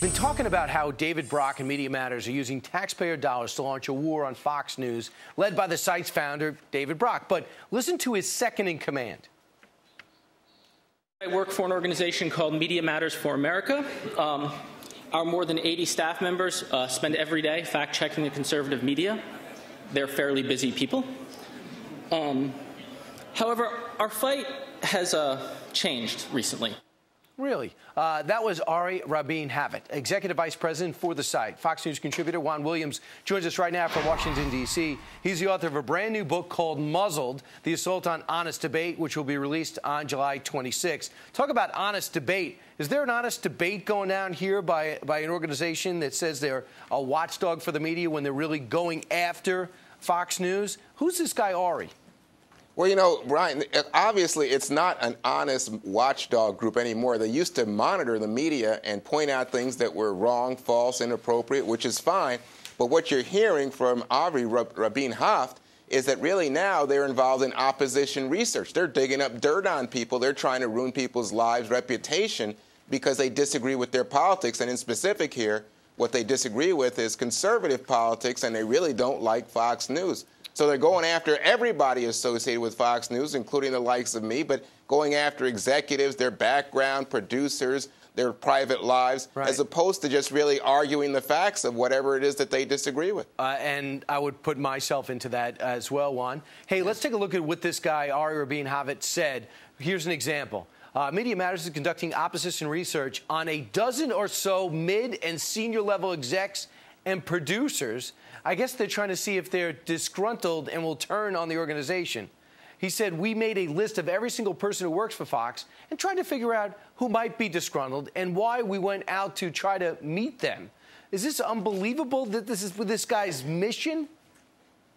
Been talking about how David Brock and Media Matters are using taxpayer dollars to launch a war on Fox News, led by the site's founder, David Brock. But listen to his second in command. I work for an organization called Media Matters for America. Um, our more than 80 staff members uh, spend every day fact checking the conservative media. They're fairly busy people. Um, however, our fight has uh, changed recently. Really? Uh, that was Ari Rabin Havt, Executive Vice President for the site. Fox News contributor Juan Williams joins us right now from Washington, D.C. He's the author of a brand new book called Muzzled The Assault on Honest Debate, which will be released on July 26. Talk about honest debate. Is there an honest debate going down here by, by an organization that says they're a watchdog for the media when they're really going after Fox News? Who's this guy, Ari? Well, you know, Brian, obviously it's not an honest watchdog group anymore. They used to monitor the media and point out things that were wrong, false, inappropriate, which is fine. But what you're hearing from Avi Rabin Havt is that really now they're involved in opposition research. They're digging up dirt on people. They're trying to ruin people's lives, reputation, because they disagree with their politics. And in specific here, what they disagree with is conservative politics, and they really don't like Fox News. So they're going after everybody associated with Fox News, including the likes of me, but going after executives, their background, producers, their private lives, right. as opposed to just really arguing the facts of whatever it is that they disagree with. Uh, and I would put myself into that as well, Juan. Hey, let's take a look at what this guy, Ari Rabin Havt, said. Here's an example. Uh, Media Matters is conducting opposition research on a dozen or so mid and senior level execs and producers. I guess they're trying to see if they're disgruntled and will turn on the organization. He said, We made a list of every single person who works for Fox and tried to figure out who might be disgruntled and why we went out to try to meet them. Is this unbelievable that this is with this guy's mission?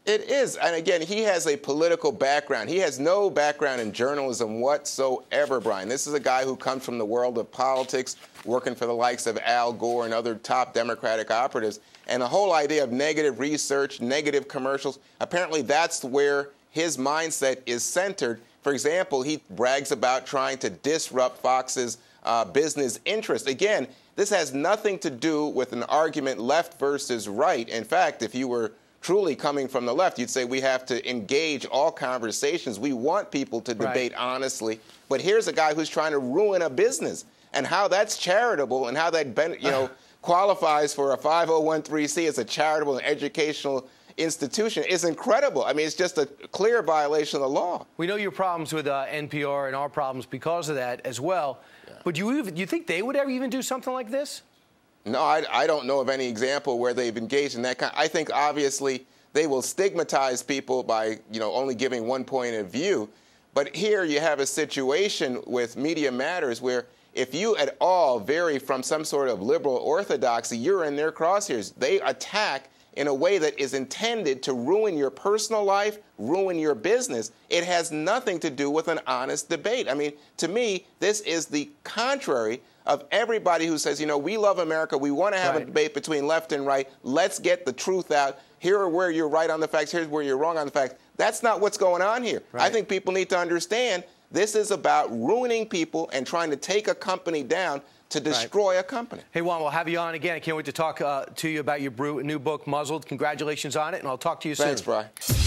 It is. And again, he has a political background. He has no background in journalism whatsoever, Brian. This is a guy who comes from the world of politics, working for the likes of Al Gore and other top Democratic operatives. And the whole idea of negative research, negative commercials, apparently that's where his mindset is centered. For example, he brags about trying to disrupt Fox's uh, business interest. Again, this has nothing to do with an argument left versus right. In fact, if you were truly coming from the left, you'd say we have to engage all conversations. We want people to debate right. honestly. But here's a guy who's trying to ruin a business. And how that's charitable and how that, you know, qualifies for a 5013C as a charitable and educational institution is incredible. I mean, it's just a clear violation of the law. We know your problems with uh, NPR and our problems because of that as well. Yeah. But do you, even, do you think they would ever even do something like this? No, I, I don't know of any example where they've engaged in that kind. I think obviously they will stigmatize people by you know only giving one point of view. But here you have a situation with Media Matters where if you at all vary from some sort of liberal orthodoxy, you're in their crosshairs. They attack in a way that is intended to ruin your personal life, ruin your business. It has nothing to do with an honest debate. I mean, to me, this is the contrary of everybody who says, you know, we love America, we want to have right. a debate between left and right, let's get the truth out. Here are where you're right on the facts, here's where you're wrong on the facts. That's not what's going on here. Right. I think people need to understand this is about ruining people and trying to take a company down to destroy right. a company. Hey, Juan, we'll have you on again. I can't wait to talk uh, to you about your new book, Muzzled. Congratulations on it, and I'll talk to you Thanks, soon. Thanks, Brian.